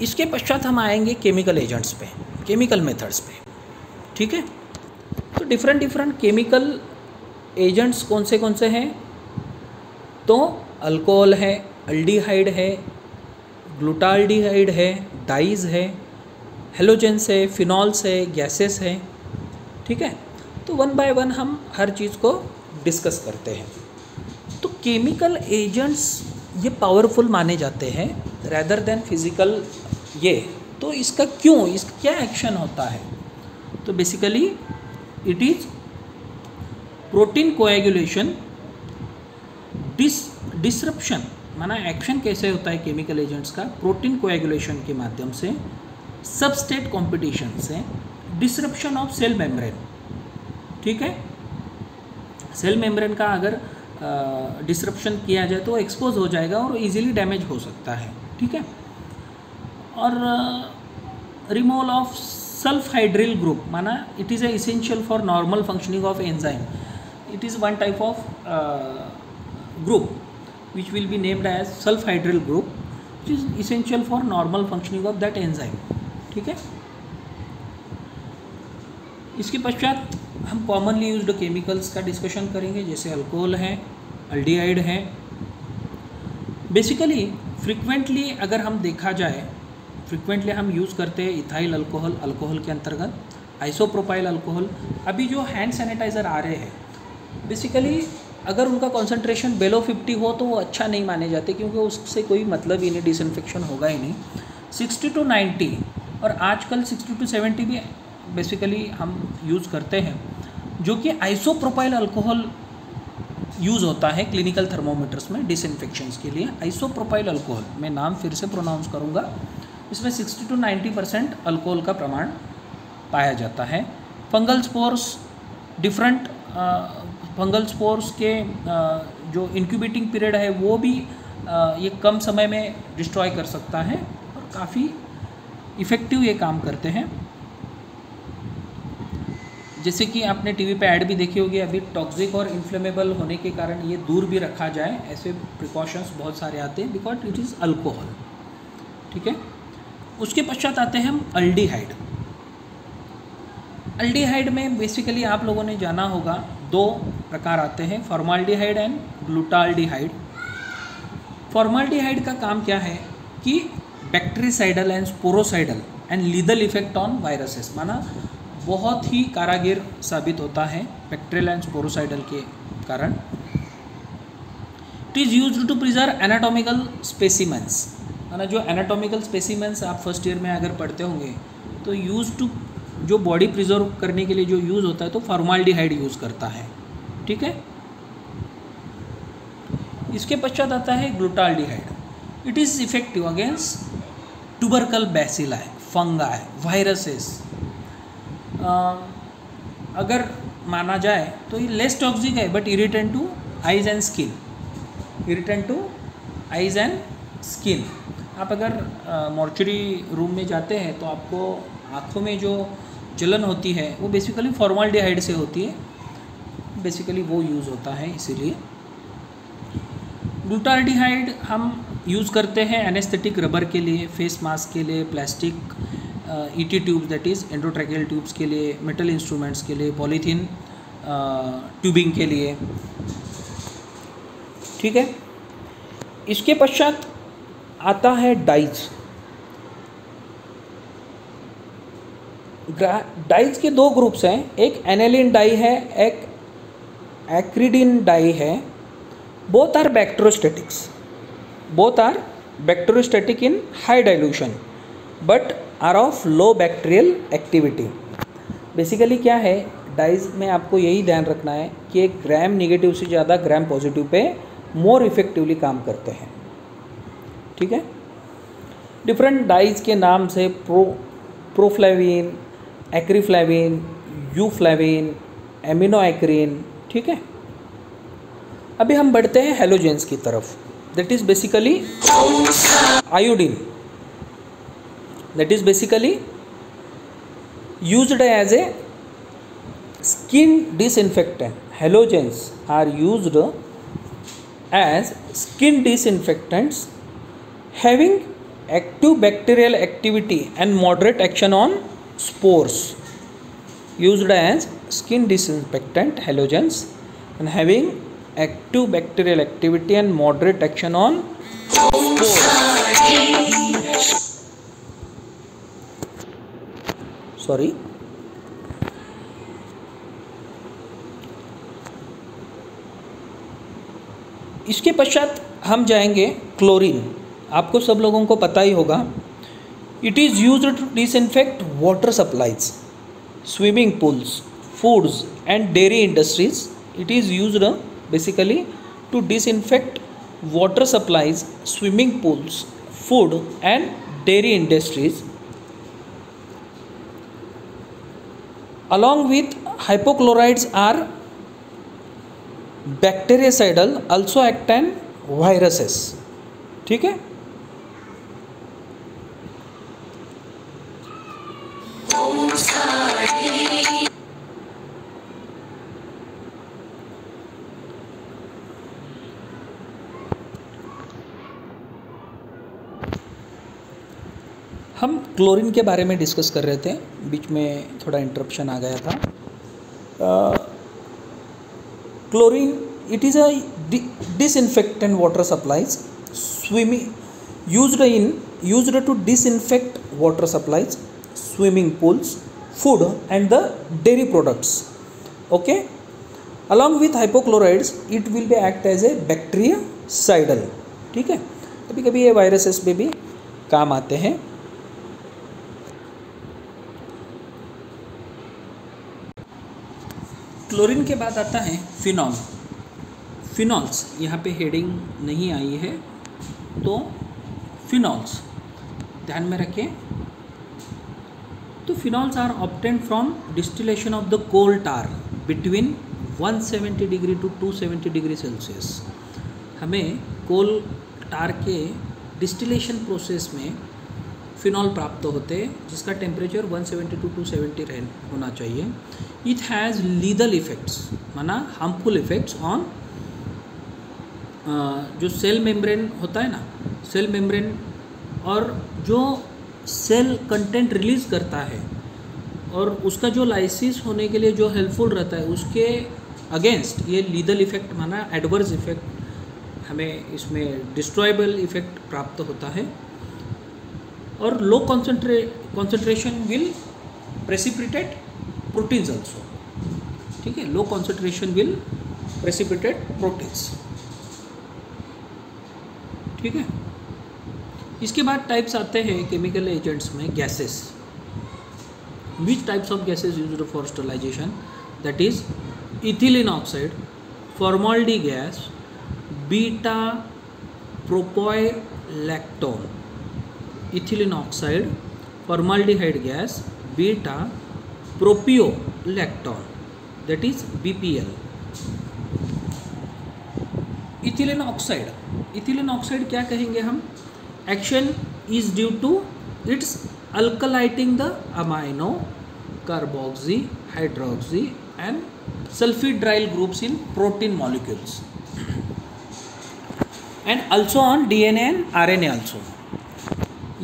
इसके पश्चात हम आएँगे केमिकल एजेंट्स पे केमिकल मेथड्स पे। ठीक है? तो डिफरेंट डिफरेंट केमिकल एजेंट्स कौन से कौन से हैं? तो अल्कोहल है अल्डिहाइड है ग्लूटाल्डिहाइड है डाइज है हेलोजेंस है फिनॉल्स है गैसेस है। ठीक है? तो वन बाय वन हम हर चीज़ को डिस्कस करते हैं। तो केमिकल एजेंट्स ये पावरफुल माने जाते हैं रैदर देन फ़िज़िकल ये तो इसका क्यों? इसका क्या एक्शन होता है? तो basically it is protein coagulation dis disruption माना एक्शन कैसे होता है केमिकल एजेंट्स का? प्रोटीन कोएगुलेशन के माध्यम से सबस्टेट कॉम्पिटिशन से डिसरप्शन ऑफ़ सेल मेम्ब्रेन ठीक है? सेल मेम्ब्रेन का अगर डिसरप्शन किया जाए तो एक्सपोज हो जाएगा और इजीली डैमेज हो सकता है, ठीक है? और removal of sulphydryl group माना it is essential for normal functioning of enzyme it is one type of group which will be named as sulf hydryl group, which is essential for normal functioning of that enzyme. ठीक है? इसके पश्चात हम commonly used chemicals का discussion करेंगे, जैसे alcohol है aldehyde है। बेसिकली फ्रिक्वेंटली अगर हम देखा जाए फ्रिक्वेंटली हम यूज़ करते हैं इथाइल अल्कोहल अल्कोहल के अंतर्गत आइसोप्रोपाइल अल्कोहल अभी जो हैंड सैनिटाइज़र आ रहे हैं बेसिकली अगर उनका कॉन्सेंट्रेशन बेलो फिफ्टी हो तो वो अच्छा नहीं माने जाते क्योंकि उससे कोई मतलब ही नहीं डिसइंफेक्शन होगा ही नहीं। सिक्सटी टू नाइन्टी और आजकल सिक्सटी टू सेवेंटी भी बेसिकली हम यूज़ करते हैं, जो कि आइसोप्रोपाइल अल्कोहल यूज़ होता है क्लिनिकल थर्मोमीटर्स में डिसइंफेक्शंस के लिए। आइसोप्रोपाइल अल्कोहल मैं नाम फिर से प्रोनाउंस करूँगा। इसमें 60 टू 90 परसेंट अल्कोहल का प्रमाण पाया जाता है। Fungal spores different fungal spores के जो इंक्यूबेटिंग पीरियड है, वो भी ये कम समय में डिस्ट्रॉय कर सकता है और काफ़ी इफ़ेक्टिव ये काम करते हैं। जैसे कि आपने टीवी पे ऐड भी देखी होगी, अभी टॉक्सिक और इन्फ्लेमेबल होने के कारण ये दूर भी रखा जाए, ऐसे प्रिकॉशंस बहुत सारे आते हैं बिकॉज़ इट इज़ अल्कोहल ठीक है? उसके पश्चात आते हैं हम अल्डिहाइड। अल्डीहाइड में बेसिकली आप लोगों ने जाना होगा, दो प्रकार आते हैं फॉर्माल्डिहाइड एंड ग्लूटाल्डिहाइड फॉर्माल्डिहाइड का काम क्या है कि bactericidal and sporicidal and lethal effect on viruses माना बहुत ही कारागिर साबित होता है बैक्टीरियल एंड स्पोरोसाइडल के कारण। It is use to preserve anatomical anatomical specimens ना, जो एनाटॉमिकल स्पेसिमेंट्स आप फ़र्स्ट ईयर में अगर पढ़ते होंगे तो यूज़ टू जो बॉडी प्रिजर्व करने के लिए जो यूज़ होता है तो फॉर्माल्डिहाइड यूज़ करता है, ठीक है? इसके पश्चात आता है glutaraldehyde it is effective against tubercle bacilli fungi viruses अगर माना जाए तो ये लेस टॉक्सिक है but irritant to eyes and skin irritant to eyes and skin आप अगर मॉर्चरी रूम में जाते हैं तो आपको आँखों में जो जलन होती है, वो बेसिकली फॉर्माल्डिहाइड से होती है। बेसिकली वो यूज़ होता है, इसीलिए। ग्लूटाल्डिहाइड हम यूज़ करते हैं एनेस्थेटिक रबर के लिए फेस मास्क के लिए plastic E T tubes that is endotracheal tubes के लिए मेटल इंस्ट्रूमेंट्स के लिए पॉलीथीन ट्यूबिंग के लिए। ठीक है? इसके पश्चात आता है डाइज। डाइज के दो ग्रुप्स हैं, एक एनेलिन डाई है, एक एक्रीडिन डाई है। Both are bacteriostatics both are bacteriostatic in high dilution but are of low bacterial activity basically क्या है? डाइज में आपको यही ध्यान रखना है कि ग्राम निगेटिव से ज़्यादा ग्राम पॉजिटिव पे मोर इफेक्टिवली काम करते हैं। ठीक है? डिफरेंट डाइज के नाम से pro proflavine acriflavine euflavine aminacrine ठीक है? अभी हम बढ़ते हैं हेलोजेंस की तरफ़। That is basically iodine that is basically used as a skin disinfectant. Halogens are used as skin disinfectants having active bacterial activity and moderate action on spores used as skin disinfectant halogens and having active bacterial activity and moderate action on sorry इसके पश्चात हम जाएँगे chlorine आपको सब लोगों को पता ही होगा it is use to disinfect water supplies swimming pools foods and dairy industries it is use basically to disinfect water supplies swimming pools food and dairy industries along with hypochlorides are bactericidal also act and viruses ठीक है? हम chlorine के बारे में discuss कर रहे थे। बीच में थोड़ा इंटरप्शन आ गया था। Chlorine it is a disinfectant water supplies swimming used in used to disinfect water supplies swimming pools food and the dairy products okay along with hypochlorites it will be act as a bactericidal ठीक है कभी कभी ये viruses पे भी काम आते हैं क्लोरीन के बाद आता है फिनॉल फिनॉल्स यहाँ पे हेडिंग नहीं आई है तो फिनॉल्स ध्यान में रखें तो phenols are obtained from distillation of the coal tar between 170 degree to 270 degree Celsius हमें कोल टार के डिस्टिलेशन प्रोसेस में फिनॉल प्राप्त होते, जिसका टेम्परेचर 170 टू 270 रह, होना चाहिए। इट हैज़ लीदल इफ़ेक्ट्स माना हार्मफुल इफ़ेक्ट्स ऑन जो सेल मेम्ब्रेन होता है ना सेल मेम्ब्रेन और जो सेल कंटेंट रिलीज़ करता है और उसका जो लाइसिस होने के लिए जो हेल्पफुल रहता है, उसके अगेंस्ट ये लीदल इफ़ेक्ट माना एडवर्स इफ़ेक्ट हमें इसमें डिस्ट्रॉयबल इफ़ेक्ट प्राप्त होता है। और low concentration concentration will precipitate proteins also ठीक है low concentration will precipitate proteins ठीक है? इसके बाद टाइप्स आते हैं केमिकल एजेंट्स में gases which types of gases use for sterilization that is ethylene oxide formaldehyde gas beta propiolactone ethylene oxide formaldehyde gas beta propiolactone that is BPL ethylene oxide ethylene oxide क्या कहेंगे हम? Action is due to its alkylating the amino carboxy hydroxy and sulfhydryl groups in protein molecules and also on DNA and RNA also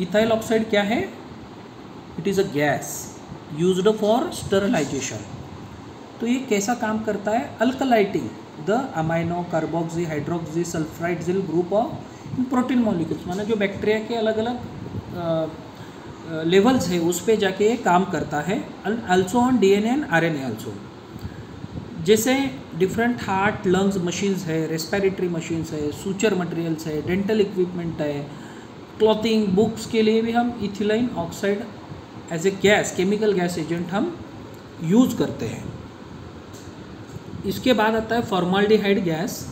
ethyl oxide क्या है? It is a gas used for sterilization तो ये कैसा काम करता है? Alkylating the amino carboxy hydroxy sulfhydryl group of protein molecules माना जो बैक्टीरिया के अलग अलग लेवल्स है, उस पर जाके ये काम करता है। Also on D N N R N A also जैसे डिफरेंट हार्ट लंग्स मशीन्स है रेस्पिरेटरी मशीन्स है सूचर मटेरियल्स है डेंटल इक्विपमेंट है क्लॉथिंग बुक्स के लिए भी हम ethylene oxide as a gas chemical gas agent हम यूज़ करते हैं। इसके बाद आता है formaldehyde gas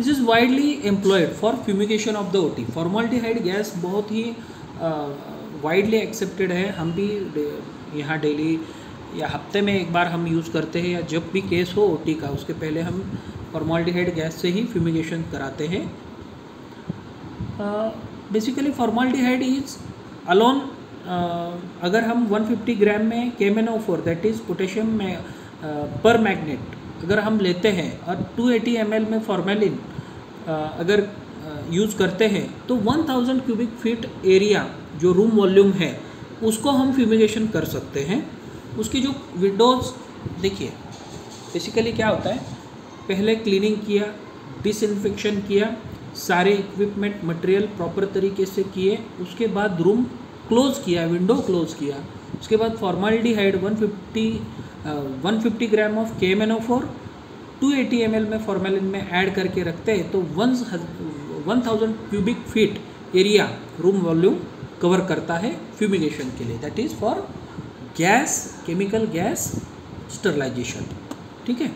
this is widely employed for fumigation of the OT formaldehyde gas बहुत ही वाइडली एक्सेप्टेड है। हम भी यहाँ डेली या हफ़्ते में एक बार हम यूज़ करते हैं या जब भी केस हो ओटी का, उसके पहले हम फॉर्माल्डिहाइड गैस से ही फ्यूमिगेशन कराते हैं। बेसिकली फॉर्माल्डिहाइड इज़ अलोन अगर हम 150 ग्राम में केमेनो फोर दैट इज़ पोटेशियम में पर मैग्नेट अगर हम लेते हैं और 280 एम में फॉर्मेलिन अगर यूज़ करते हैं तो 1000 क्यूबिक फीट एरिया जो रूम वॉल्यूम है, उसको हम फ्यूमिगेशन कर सकते हैं। उसकी जो विंडोज़ देखिए बेसिकली क्या होता है? पहले क्लीनिंग किया डिसइंफेक्शन किया, सारे इक्विपमेंट मटेरियल प्रॉपर तरीके से किए, उसके बाद रूम क्लोज किया विंडो क्लोज किया। उसके बाद formaldehyde 150 one fifty gram of K M N O four two eighty M में फॉर्मेलिन में ऐड करके रखते हैं तो one one thousand cubic feet area room volume cover करता है फ्यूमिगेशन के लिए। That is for gas chemical gas sterilization ठीक है?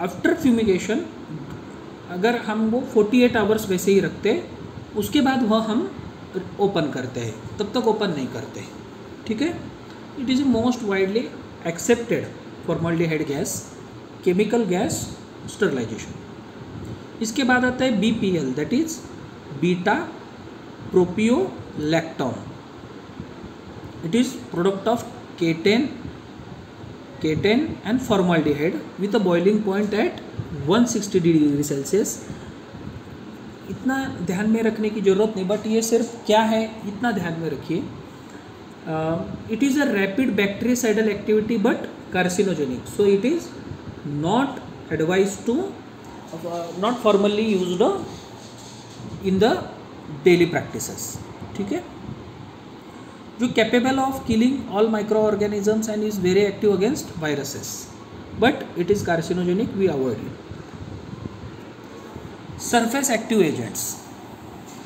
आफ्टर फ्यूमिगेशन अगर हम वो 48 आवर्स वैसे ही रखते, उसके बाद वह हम ओपन करते हैं। तब तक ओपन नहीं करते। ठीक है? It is most widely accepted formaldehyde gas chemical gas sterilization. इसके बाद आता है B P L that is beta propiolactone it is product of ketene ketene and formaldehyde with a boiling point at 160 degree Celsius इतना ध्यान में रखने की ज़रूरत नहीं बट ये सिर्फ़ क्या है, इतना ध्यान में रखिए। It is a rapid bactericidal activity but carcinogenic so it is not advised to, not formally used in the daily practices. ठीक है? जो capable of killing all microorganisms and is very active against viruses but it is carcinogenic we avoid it surface active agents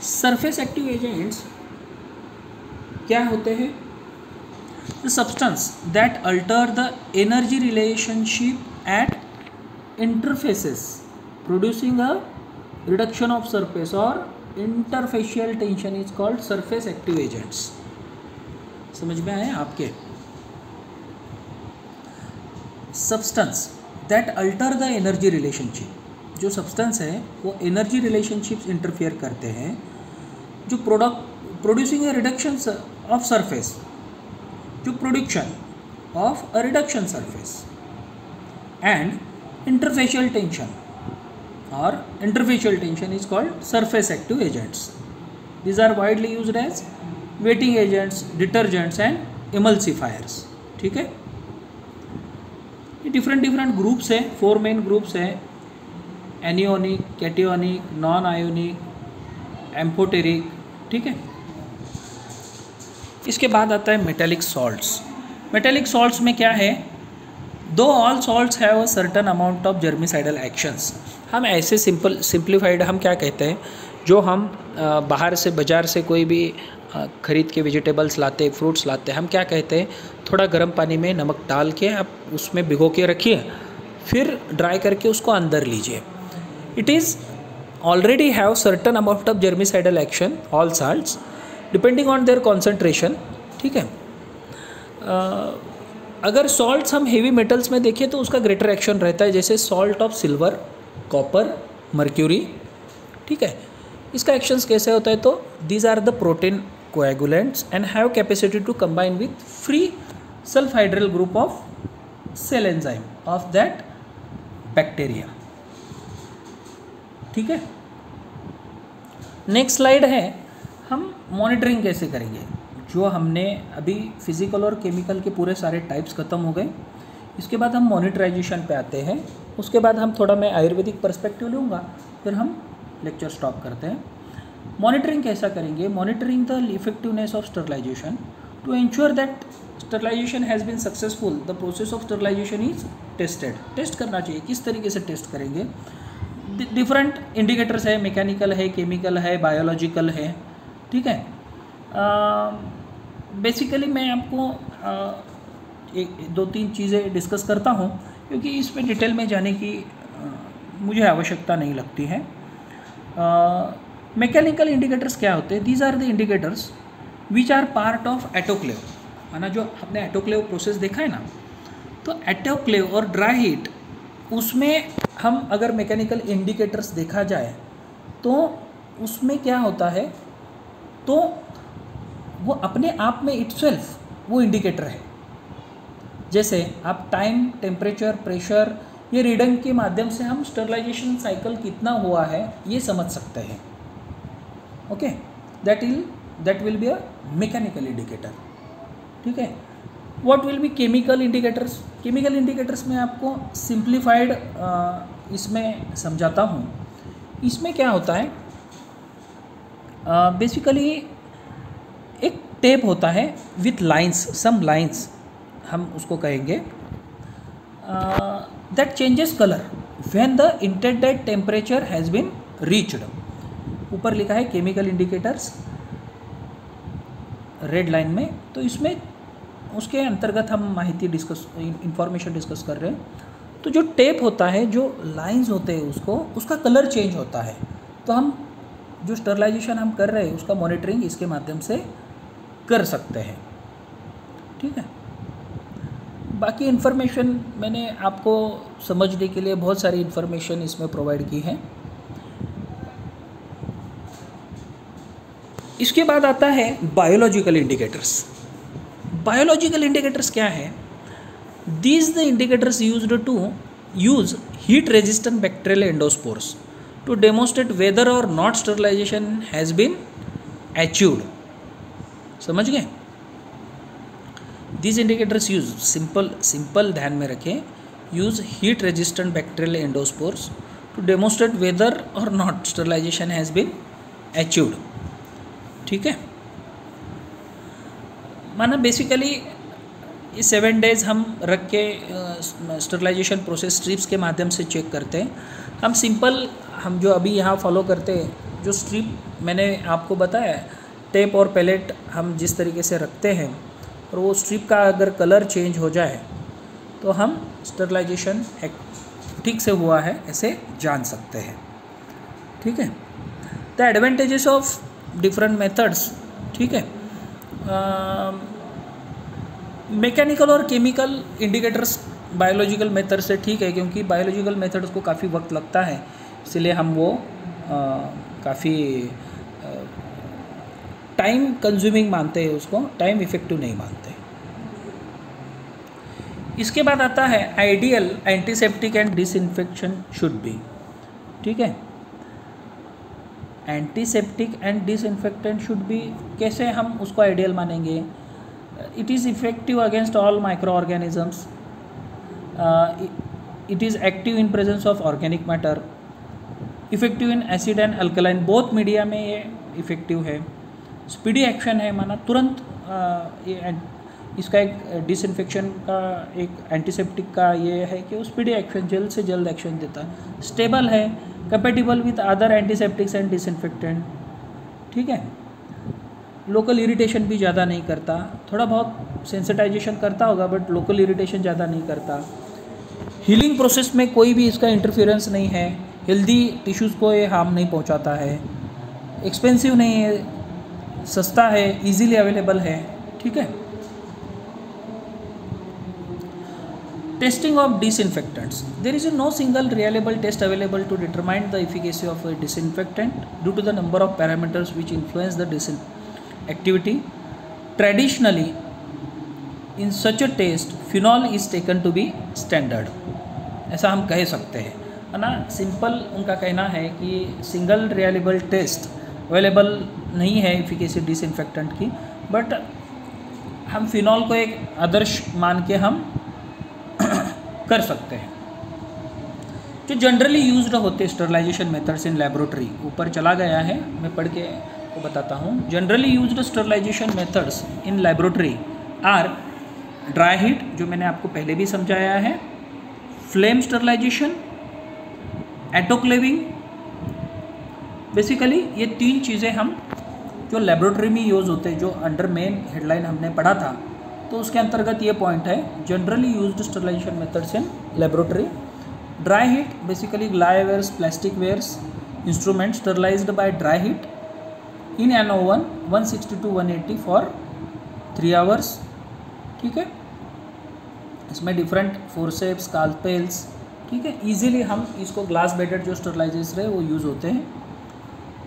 surface active agents क्या होते हैं? The that alter the energy relationship at interfaces, producing a reduction of surface or interfacial tension is called surface active agents. समझ में आए आपके? Substance that alter the energy relationship जो substance है, वो एनर्जी रिलेशनशिप्स इंटरफेयर करते हैं, जो product producing a reduction of surface जो production of a reduction surface and interfacial tension or interfacial tension is called surface active agents. These are widely used as wetting agents, detergents and emulsifiers. ठीक है ये different different groups है four main groups है anionic cationic non ionic amphoteric ठीक है इसके बाद आता है मेटेलिक सॉल्ट्स मेटेलिक सॉल्ट्स में क्या है दो all salts have a certain amount of germicidal actions हम ऐसे सिंपल सिंप्लीफाइड हम क्या कहते हैं? जो हम बाहर से, बाज़ार से कोई भी ख़रीद के वेजिटेबल्स लाते फ्रूट्स लाते, हम क्या कहते हैं? थोड़ा गर्म पानी में नमक डाल के आप उसमें भिगो के रखिए, फिर ड्राई करके उसको अंदर लीजिए। It is already have certain amount of germicidal action all salts depending on their concentration ठीक है? अगर सॉल्ट्स हम हेवी मेटल्स में देखें तो उसका ग्रेटर एक्शन रहता है, जैसे salt of silver copper mercury ठीक है? इसका एक्शंस कैसे होता है तो these are the protein coagulants and have capacity to combine with free sulfhydryl group of cell enzyme of that bacteria ठीक है? नेक्स्ट स्लाइड है, हम मॉनिटरिंग कैसे करेंगे? जो हमने अभी फ़िज़िकल और केमिकल के पूरे सारे टाइप्स ख़त्म हो गए। इसके बाद हम मोनिटराइजेशन पे आते हैं। उसके बाद हम थोड़ा मैं आयुर्वेदिक परस्पेक्टिव लूँगा, फिर हम लेक्चर स्टॉप करते हैं। मॉनिटरिंग कैसा करेंगे? Monitoring the effectiveness of sterilization to ensure that sterilization has been successful the process of sterilization is tested test करना चाहिए, किस तरीके से टेस्ट करेंगे? डिफरेंट इंडिकेटर्स है मैकेनिकल है केमिकल है बायोलॉजिकल है, ठीक है? बेसिकली मैं आपको एक, दो, तीन चीज़ें डिस्कस करता हूँ, क्योंकि इसमें डिटेल में जाने की मुझे आवश्यकता नहीं लगती है। मैकेनिकल इंडिकेटर्स क्या होते हैं? These are the indicators which are part of autoclave है ना जो आपने एटोक्लेव प्रोसेस देखा है ना? तो एटोक्लेव और ड्राई हीट उसमें हम अगर मैकेनिकल इंडिकेटर्स देखा जाए तो उसमें क्या होता है? तो वो अपने आप में इट्सेल्फ वो इंडिकेटर है। जैसे आप टाइम टेम्परेचर प्रेशर ये रीडिंग के माध्यम से हम स्टरलाइजेशन साइकिल कितना हुआ है ये समझ सकते हैं। Okay that will that will be a mechanical indicator ठीक है? What will be chemical indicators chemical indicators में आपको सिंप्लीफाइड इसमें समझाता हूँ। इसमें क्या होता है? बेसिकली uh, टेप होता है विथ लाइन्स सम लाइन्स हम उसको कहेंगे। That changes colour when the intended temperature has been reached ऊपर लिखा है केमिकल इंडिकेटर्स रेड लाइन में। तो इसमें उसके अंतर्गत हम माहिती डिस्कस इंफॉर्मेशन डिस्कस कर रहे हैं। तो जो टेप होता है, जो लाइंस होते हैं उसको, उसका कलर चेंज होता है। तो हम जो स्टरलाइजेशन हम कर रहे हैं, उसका मॉनिटरिंग इसके माध्यम से कर सकते हैं। ठीक है? बाकी इन्फॉर्मेशन मैंने आपको समझने के लिए बहुत सारी इन्फॉर्मेशन इसमें प्रोवाइड की है। इसके बाद आता है बायोलॉजिकल इंडिकेटर्स बायोलॉजिकल इंडिकेटर्स क्या है? These the indicators use to use heat resistant bacterial endospores to demonstrate whether or not sterilization has been achieved समझ गए? These indicators use simple simple ध्यान में रखें। Use heat resistant bacterial endospores to demonstrate whether or not sterilization has been achieved ठीक है? माना basically ये seven days हम रख के स्टरलाइजेशन प्रोसेस स्ट्रिप्स के माध्यम से चेक करते हैं। हम सिंपल हम जो अभी यहाँ फॉलो करते हैं, जो स्ट्रिप मैंने आपको बताया टेप और पैलेट हम जिस तरीके से रखते हैं और वो स्ट्रिप का अगर कलर चेंज हो जाए तो हम स्टरलाइजेशन ठीक से हुआ है, ऐसे जान सकते हैं। ठीक है? The advantages of different methods ठीक है? मैकेनिकल और केमिकल इंडिकेटर्स बायोलॉजिकल मेथड से ठीक है, क्योंकि बायोलॉजिकल मेथड्स को काफ़ी वक्त लगता है, इसलिए हम वो काफ़ी टाइम कंज्यूमिंग मानते हैं उसको टाइम इफ़ेक्टिव नहीं मानते। इसके बाद आता है ideal antiseptic and disinfection should be ठीक है? Antiseptic and disinfectant should be कैसे हम उसको आइडियल मानेंगे? It is effective against all microorganisms it is active in presence of organic matter effective in acid and alkaline both media में ये effective है। Speedy action है माना तुरंत इसका एक डिसइंफेक्शन का, एक एंटीसेप्टिक का ये है कि वो स्पीडी एक्शन, जल्द से जल्द एक्शन देता है। स्टेबल है compatible with other antiseptics and disinfectant ठीक है? लोकल इरिटेशन भी ज़्यादा नहीं करता। थोड़ा बहुत सेंसिटाइजेशन करता होगा बट लोकल इरिटेशन ज़्यादा नहीं करता। हीलिंग प्रोसेस में कोई भी इसका इंटरफेरेंस नहीं है। हेल्दी टिश्यूज़ को ये हार्म नहीं पहुंचाता है। एक्सपेंसिव नहीं है। सस्ता है इजीली अवेलेबल है, ठीक है? Testing of disinfectants there is no single reliable test available to determine the efficacy of disinfectant due to the number of parameters which influence the dis activity traditionally in such a test phenol is taken to be standard ऐसा हम कह सकते हैं। है ना? Simple उनका कहना है कि सिंगल रियलेबल टेस्ट अवेलेबल नहीं है इफिकेसी डिसइनफेक्टेंट की बट हम फिनॉल को एक आदर्श मान के हम कर सकते हैं। जो जनरली यूज्ड होते स्टरलाइजेशन मेथड्स इन लेबोरेटरी ऊपर चला गया है, मैं पढ़ के को बताता हूँ। Generally use sterilization methods in laboratory are dry heat जो मैंने आपको पहले भी समझाया है फ्लेम स्टरलाइजेशन एटोक्लेविंग बेसिकली ये तीन चीज़ें हम जो लेबोरेटरी में यूज़ होते हैं, जो अंडर मेन हेडलाइन हमने पढ़ा था तो उसके अंतर्गत ये पॉइंट है generally use sterilization methods in laboratory dry heat basically glass wares plastic wares instrument sterilized by dry heat in an oven sixty to one eighty for three hours ठीक है? इसमें डिफरेंट फोर्सेप्स कालपेल्स ठीक है? Easily हम इसको glass bedded जो स्टरलाइजर्स रहे, वो यूज़ होते हैं।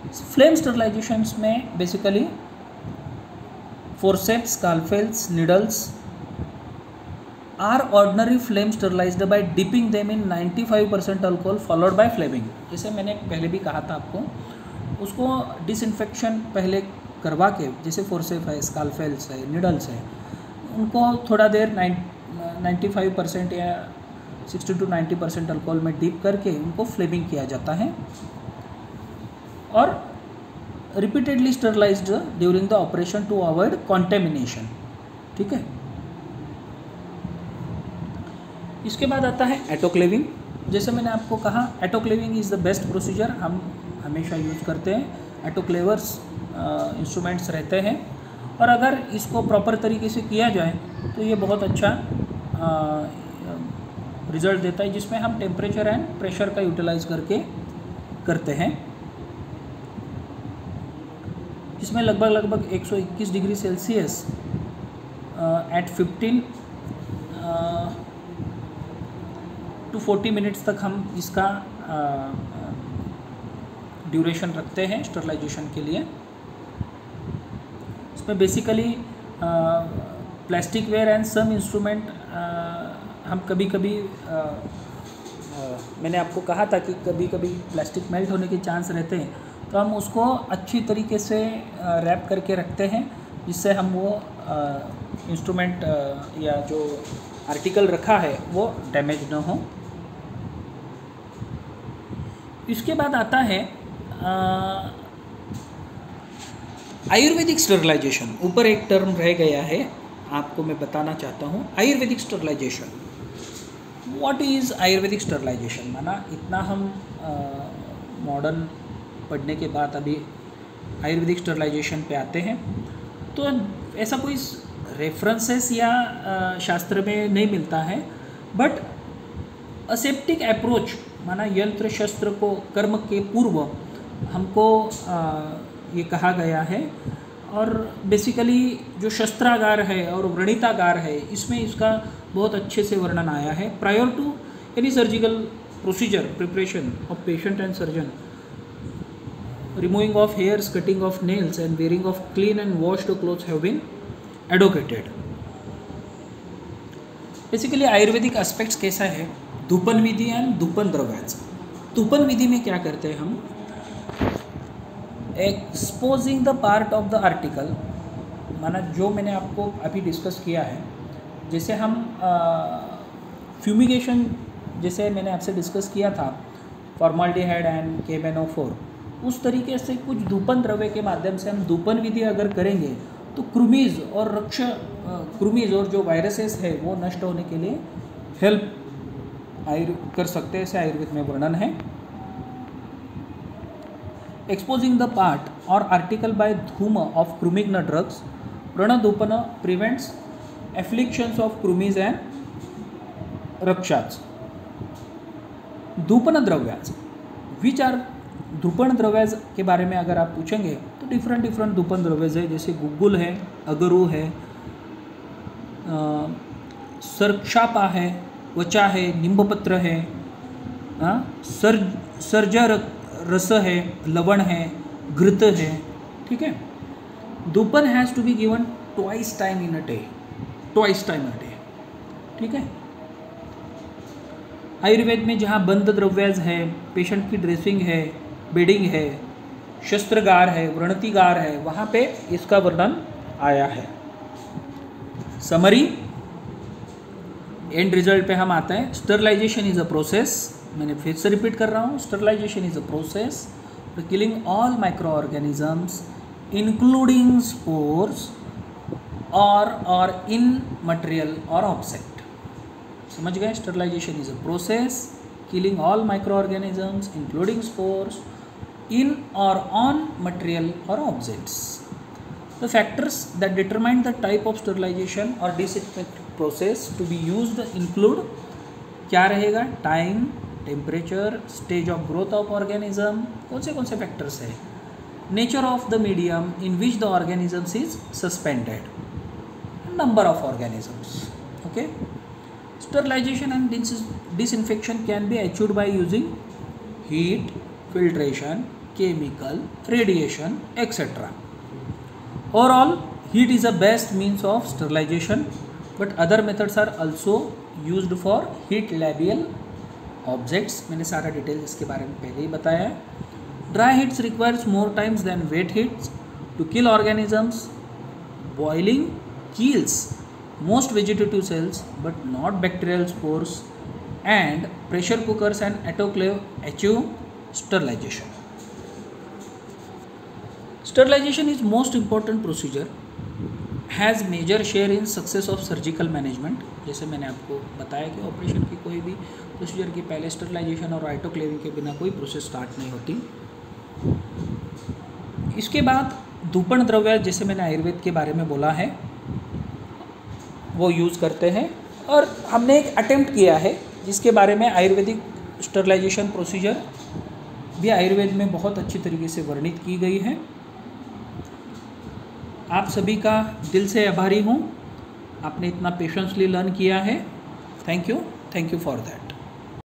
फ्लेम स्टरलाइजेशन में basically forceps scalpels needles are ordinary flame sterilized by dipping them in 95 percent alcohol followed by flaming जैसे मैंने पहले भी कहा था आपको, उसको डिसइंफेक्शन पहले करवा के, जैसे फोर्सेफ है स्कालफेल्स है निडल्स है, उनको थोड़ा देर नाइन नाइन्टी फाइव परसेंट या sixty to ninety percent alcohol में डीप करके उनको फ्लेमिंग किया जाता है। और repeatedly sterilized during the operation to avoid contamination ठीक है? इसके बाद आता है एटोक्लेविंग जैसे मैंने आपको कहा autoclaving is the best procedure हम हमेशा यूज़ करते हैं। एटोक्लेवर्स इंस्ट्रूमेंट्स रहते हैं। और अगर इसको प्रॉपर तरीके से किया जाए तो ये बहुत अच्छा रिज़ल्ट देता है, जिसमें हम टेम्परेचर एंड प्रेशर का यूटिलाइज करके करते हैं। इसमें लगभग लगभग 121 degree Celsius at 15 to 40 minutes तक हम इसका ड्यूरेशन रखते हैं स्टरलाइजेशन के लिए। इसमें basically plastic ware and some instrument हम कभी कभी आ, मैंने आपको कहा था कि कभी कभी प्लास्टिक मेल्ट होने के चांस रहते हैं। तो हम उसको अच्छी तरीके से रैप करके रखते हैं, जिससे हम वो इंस्ट्रूमेंट या जो आर्टिकल रखा है, वो डैमेज ना हो। इसके बाद आता है आयुर्वेदिक स्टरलाइजेशन। ऊपर एक टर्म रह गया है, आपको मैं बताना चाहता हूँ। Ayurvedic sterilisation. What is Ayurvedic sterilisation? माना इतना हम मॉडर्न पढ़ने के बाद अभी आयुर्वेदिक स्टरलाइजेशन पे आते हैं। तो ऐसा कोई रेफरेंसेस या शास्त्र में नहीं मिलता है। बट असेप्टिक अप्रोच माना यंत्र शस्त्र को कर्म के पूर्व हमको ये कहा गया है। और बेसिकली जो शस्त्रागार है और व्रणितागार है, इसमें इसका बहुत अच्छे से वर्णन आया है। Prior to any surgical procedure preparation of patient and surgeon removing of hairs, cutting of nails, and wearing of clean and washed clothes have been advocated. Basically Ayurvedic aspects कैसा है? धूपन विधि एंड धूपन द्रव्याचा धूपन विधि में क्या करते हैं हम? Exposing the part of the article माना जो मैंने आपको अभी डिस्कस किया है जैसे हम फ्यूमिगेशन जैसे मैंने आपसे डिस्कस किया था फॉर्माल्डिहाइड एंड केबेनोफोर उस तरीके से कुछ दूपन द्रव्य के माध्यम से हम दूपन विधि अगर करेंगे तो क्रूमीज और रक्ष क्रूमीज और जो वायरसेस है, वो नष्ट होने के लिए हेल्प आयुर्, कर सकते हैं, ऐसे आयुर्वेद में वर्णन है। एक्सपोजिंग द पार्ट और आर्टिकल बाय धूम ऑफ़ क्रूमिग्न ड्रग्स रणधूपन प्रिवेंट्स एफ्लिक्शंस ऑफ़ क्रूमीज एंड रक्षाच। धूपन द्रव्याच विच आर धूपन द्रव्यज के बारे में अगर आप पूछेंगे तो डिफरेंट डिफरेंट धूपन द्रव्यज है जैसे गुग्गुल है अगरू है सरक्षापा है वचा है निम्बपत्र है आ, सर सर्जा रस है लवण है घृत है ठीक है? धूपन has to be given twice time in a day twice time a day ठीक है? आयुर्वेद में जहाँ बंद द्रव्यज है पेशेंट की ड्रेसिंग है बेडिंग है, शस्त्रगार है, व्रणतिगार है, वहाँ पे इसका वर्णन आया है। समरी एंड रिज़ल्ट पे हम आते हैं। स्टरलाइजेशन इज़ अ प्रोसेस मैंने फिर से रिपीट कर रहा हूँ। Sterilisation is a process for killing all micro organisms including spores और और इन मटेरियल और ऑब्जेक्ट समझ गए? Sterilisation is a process killing all microorganisms, including spores in or on material or objects. The factors that determine the type of sterilization or disinfectant process to be used include क्या रहेगा time temperature stage of growth of organism कौन से कौन से factors है nature of the medium in which the organisms is suspended number of organisms okay sterilization and dis disinfection can be achieved by using heat filtration chemical, radiation, etc. Overall, heat is the best means of sterilization but other methods are also use for heat labile objects मैंने सारा detail इसके बारे में पहले ही बताया है dry heats requires more times than wet heats to kill organisms boiling kills most vegetative cells but not bacterial spores and pressure cookers and autoclave achieve sterilization sterilization is most important procedure. Has major share in success of surgical management जैसे मैंने आपको बताया कि operation की कोई भी procedure की पहले स्टरलाइजेशन और आइटोक्लेविंग के बिना कोई प्रोसेस स्टार्ट नहीं होती। इसके बाद धूपण द्रव्य, जैसे मैंने आयुर्वेद के बारे में बोला है, वो यूज़ करते हैं। और हमने एक अटेम्प्ट किया है, जिसके बारे में आयुर्वेदिक स्टरलाइजेशन प्रोसीजर भी आयुर्वेद में बहुत अच्छी तरीके से वर्णित की गई है। आप सभी का दिल से आभारी हूँ। आपने इतना पेशेंसली लर्न किया है। Thank you thank you for that